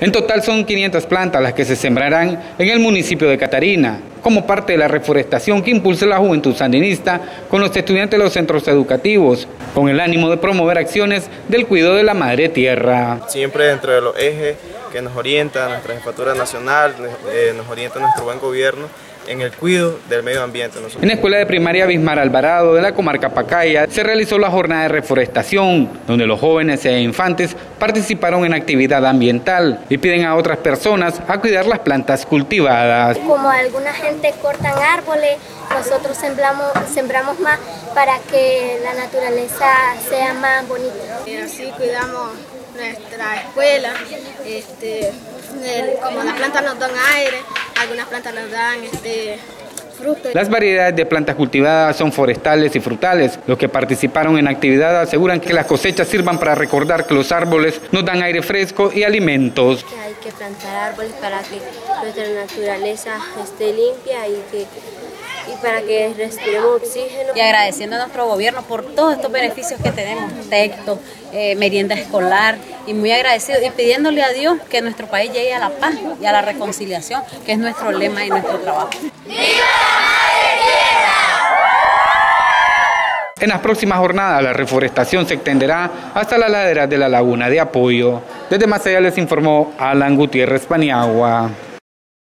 En total son 500 plantas las que se sembrarán en el municipio de Catarina, como parte de la reforestación que impulsa la juventud sandinista con los estudiantes de los centros educativos, con el ánimo de promover acciones del cuidado de la madre tierra. Siempre dentro de los ejes que nos orienta nuestra jefatura nacional, eh, nos orienta nuestro buen gobierno, en el cuidado del medio ambiente. En la escuela de primaria Bismar Alvarado de la comarca Pacaya se realizó la jornada de reforestación, donde los jóvenes e infantes participaron en actividad ambiental y piden a otras personas a cuidar las plantas cultivadas. Como alguna gente cortan árboles, nosotros sembramos, sembramos más para que la naturaleza sea más bonita. Y así cuidamos nuestra escuela, este, como las plantas nos dan aire, algunas plantas nos dan este, frutos. Las variedades de plantas cultivadas son forestales y frutales. Los que participaron en la actividad aseguran que las cosechas sirvan para recordar que los árboles nos dan aire fresco y alimentos. hay que plantar árboles para que nuestra naturaleza esté limpia y que y para que respiremos oxígeno. Y agradeciendo a nuestro gobierno por todos estos beneficios que tenemos, texto, eh, merienda escolar, y muy agradecido y pidiéndole a Dios que nuestro país llegue a la paz y a la reconciliación, que es nuestro lema y nuestro trabajo. En las próximas jornadas la reforestación se extenderá hasta la ladera de la laguna de apoyo. Desde Macaya les informó Alan Gutiérrez Paniagua.